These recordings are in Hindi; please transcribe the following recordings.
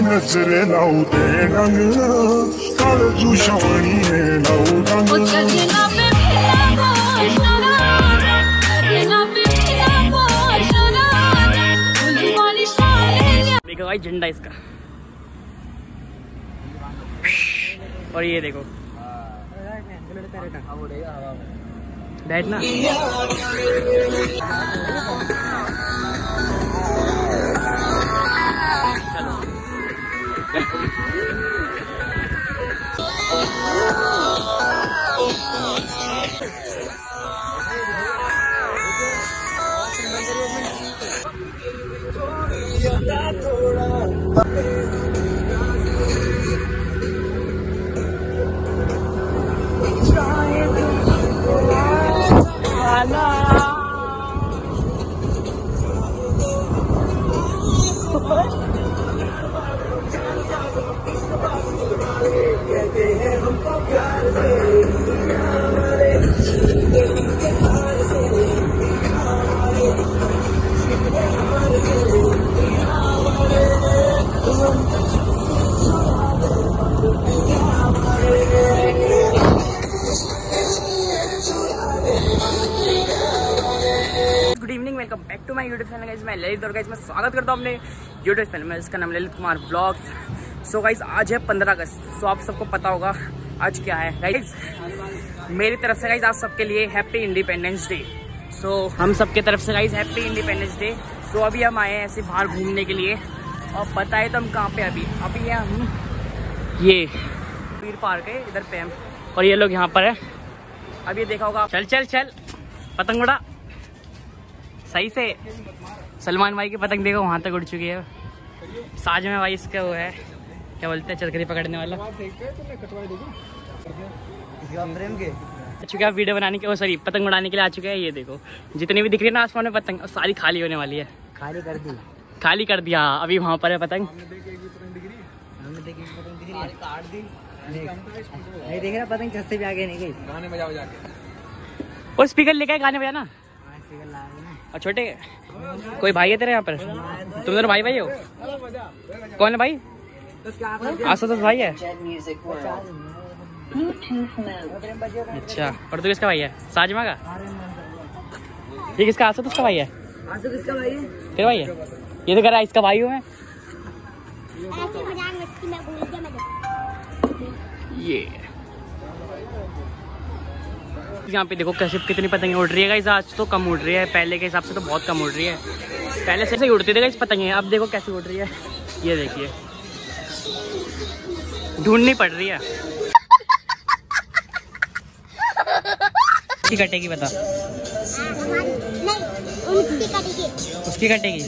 नजरे लावू दे रंग काळ जुषवणी लावू रंग देखो भाई झंडा इसका। और ये देखो। बैठना। What? चैनल गाइस मैं ललित और गाइस मैं स्वागत करता हूँ अपने यूट्यूब चैनल में। इसका नाम Lalit Kumar blogs so guys आज है 15 अगस्त सो आप सबको पता होगा आज क्या है। गाइस मेरी तरफ़ से गाइस आप सबके लिए हैप्पी इंडिपेंडेंस डे सो हम सबके तरफ़ से guys happy independence day so अभी हम आए हैं ऐसे बाहर घूमने के लिए। और बताए तो हम कहाँ पे अभी? अभी है हम ये पीर पार्क है, इधर पे हम। और ये लोग यहाँ पर है। ये देखा होगा। चल चल चल। पतंग उड़ा सही से सलमान भाई की पतंग देखो वहाँ तक उड़ चुकी है। साज में भाई इसका वो है क्या बोलते हैं चरखरी पकड़ने वाला। चुके आप वीडियो बनाने के सॉरी पतंग उड़ाने के लिए आ चुके हैं ये देखो। जितनी भी दिख रही है ना आसमान में पतंग सारी खाली होने वाली है। खाली कर दी। खाली कर दिया अभी वहाँ पर है पतंग। हमने देखी पतंग दिख रही है। काट दी। नहीं देख रहा पतंग छत से भी आगे नहीं गई। गाने बजाओ जाके। और स्पीकर लेके गाने बजाना। हाँ सिग्नल लाया ना और छोटे कोई भाई है तेरे यहाँ पर? तुम दोनों भाई भाई हो? कौन है भाई? आसुतोष भाई है। अच्छा और तू किसका भाई है? साजमा का? ये किसका आसुतोष का भाई है आँसू किसका भाई है? तेरा भाई है? ये तो कह रहा है इसका भाई हूँ मैं। ये। यहाँ पे देखो कैसे कितनी पतंगे उड़ रही है गाइस आज तो कम उड़ रही है। पहले के हिसाब से तो बहुत कम उड़ रही है। पहले से ही उड़ती थी गाइस पतंगे। अब देखो कैसे उड़ रही है। ये देखिए। ढूंढनी पड़ रही है। उसकी कटेगी बता। उसकी कटेगी?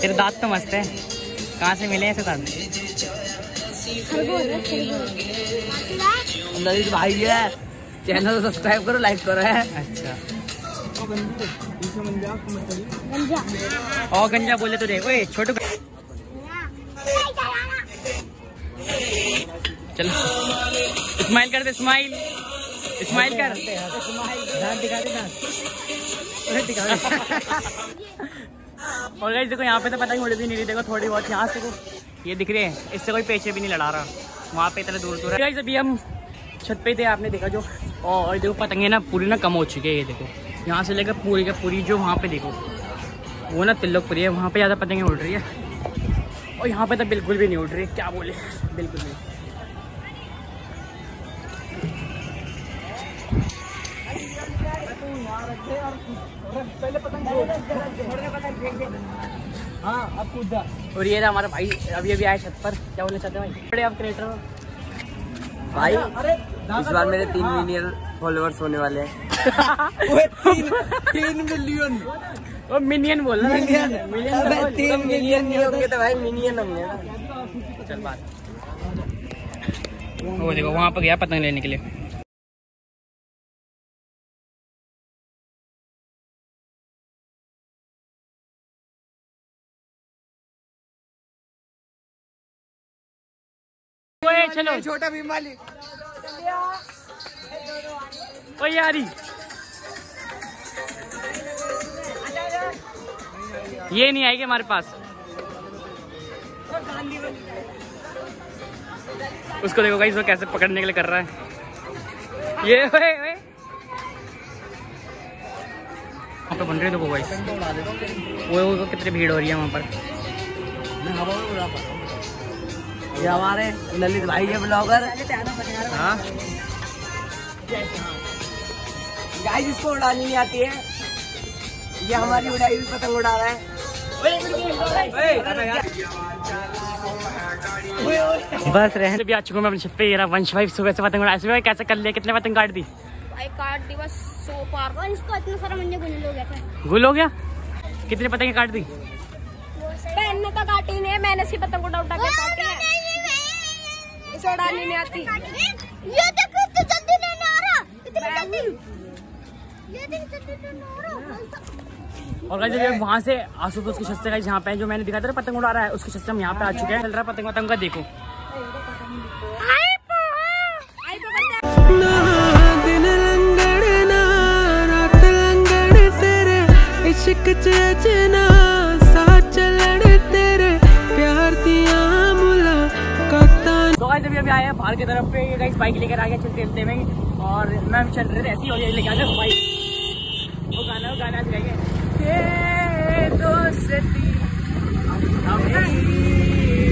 तेरे दांत तो मस्त है। कहाँ से मिले ऐसे दांत? ललित भाई है। चैनल सब्सक्राइब करो लाइक करो है? अच्छा। और गंजा बोले तुझे ओए छोटू चलो। स्माइल कर दे स्माइल स्माइल कर। दिखा दिखा और गाइस देखो यहाँ पे तो पता ही उड़ भी नहीं रही देखो थोड़ी बहुत यहाँ से देखो ये दिख रहे हैं। इससे कोई पेचे भी नहीं लड़ा रहा। वहाँ पे इतना दूर दूर गाइस अभी हम छत पे थे, आपने देखा जो, और देखो पतंगे ना पूरी ना कम हो चुकी है, ये देखो। यहाँ से लेकर पूरी का पूरी जो वहाँ पे देखो, वो ना तिल्लोकपुरी है, वहाँ पे ज़्यादा पतंगे उड़ रही है। और यहाँ पे तो बिल्कुल भी नहीं उड़ रही, क्या बोले? बिल्कुल नहीं। हाँ और ये हमारा भाई अभी अभी आए छत पर, क्या बोलना चाहते भाई? बड़े आप क्रिएटर भाई इस बार मेरे तीन मिलियन फॉलोअर्स होने वाले हैं। तीन तीन मिलियन वो मिनियन बोल रहा मिलियन मिलियन तीन मिलियन नहीं होंगे तो भाई मिलियन होंगे। चल बात। वो देखो वहाँ पर गया पतंग लेने के लिए। चलो छोटा भीम वाली। ओ यारी। ये नहीं आएगी हमारे पास। उसको देखो गाइस वो कैसे पकड़ने के लिए कर रहा है। ये, ओए वहाँ पे बन रहे देखो गाइस वो वो कितनी भीड़ हो रही है वहाँ पर। ये हमारे ललित भाई है ब्लॉगर। हाँ। गाइस इसको उड़ानी नहीं आती है। ये हमारी उड़ाई हुई पतंग उड़ा रहा है। बस रहने। भी आ चुका मैं अपने छत पे वंश भाई सुबह से पतंग उड़ा ऐसे भाई कैसे कर लिया? कितने पतंग काट दी? काट दी बस सो पार। इसका इतना सारा मंजे गुंजल हो गया था। गुल हो गया? कितने पतंगे काट दी? बहन ने तो काटी नहीं है मैंने सी पतंग उठा उठा के काटी है। सोडा लेने आती। ये देखो जल्दी लेने आ रहा। इतनी जल्दी। हाँ। वहाँ से आशुतोष यहाँ पे जो मैंने दिखाया था पतंग उड़ा रहा है उसके शस्त्र हम यहाँ पे आ हाँ। चुके हैं। चल रहा है पतंग पतंग का देखो। दिन अभी आए हैं बाहर की तरफ़ पे। ये गाइस बाइक लेकर आ गया चलते चलते में। और मैं चल रहे थे ऐसे ही ये लेके आ गया बाइक वो गाना वो गाना ये दोस्ती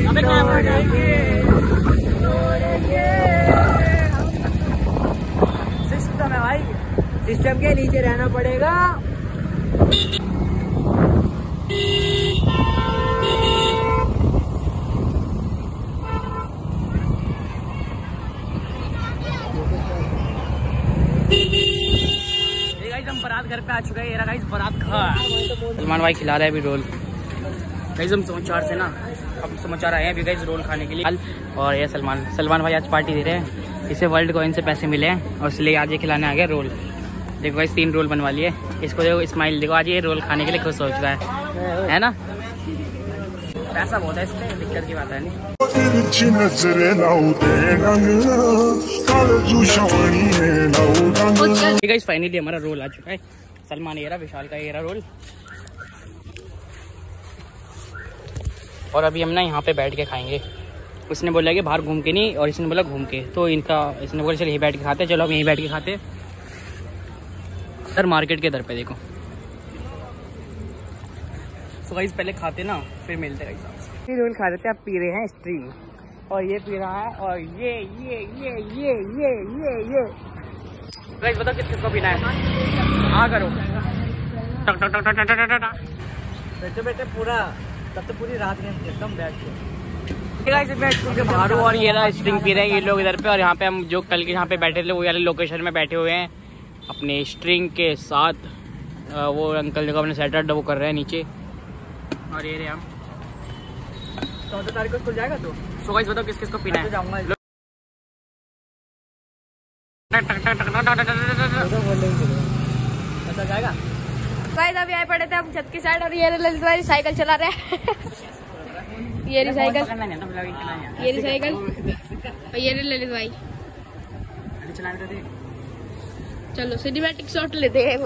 अबे सिस्टम है भाई। सिस्टम के नीचे रहना पड़ेगा ये गाइस हम घर पे आ चुका है। ये गाइस बारात घर सलमान भाई खिला रहे हैं अभी रोल। गाइस हम समाचार से ना, अब समाचार आए हैं अभी गाइस रोल खाने के लिए। और ये सलमान सलमान भाई आज पार्टी दे रहे हैं। इसे वर्ल्ड कॉइन से पैसे मिले हैं और इसलिए आज ये खिलाने आ गया रोल। देखो गाइस तीन रोल बनवा लिए। इसको देखो स्माइल देखो, आज ये रोल खाने के लिए खुश हो चुका है। है ना? पैसा बहुत है इसमें दिक्कत की बात है नहीं। गाइस फाइनली हमारा रोल आ चुका है। सलमान रहा विशाल का रहा रोल और अभी हम ना यहाँ पे बैठ के खाएँगे। उसने बोला कि बाहर घूम के नहीं और इसने बोला घूम के। तो इनका इसने बोला चलो यहीं बैठ के खाते हैं। चलो अब यहीं बैठ के खाते हैं। सर मार्केट के दर पे देखो। सो गाइस पहले खाते ना फिर मिलते गाइस आपसे। रोल खा रहे थे अब पी रहे हैं स्ट्रिंग और ये पी रहा है और ये ये ये ये ये ये ये। गाइस बताओ किस किस को पीना है? हाँ करो। टक टक टक टक टक टक टक। बैठे बैठे पूरा। तब तो पूरी रात गेम खेलता हूँ बैठ के स्कूल के बाहर और ये ना स्ट्रिंग पी रहे हैं ये लोग इधर पे और यहाँ पे हम जो कल के यहाँ पे बैठे थे वो वाले लोकेशन में बैठे हुए हैं। अपने स्ट्रिंग के साथ वो अंकल देखो अपने सेटर वो कर रहे हैं नीचे। और ये रहे हम। चौदह तारीख को स्कूल जाएगा तो? सो तो गाइस बताओ किस किस को पीना है? जाएगा? अभी आए पड़े थे हम छत की साइड। और ये ललित भाई साइकिल चला रहे हैं। ये साइकिल। ये साइकिल। और ये ललित भाई। चलो सिनेमेटिक शॉट लेते हैं।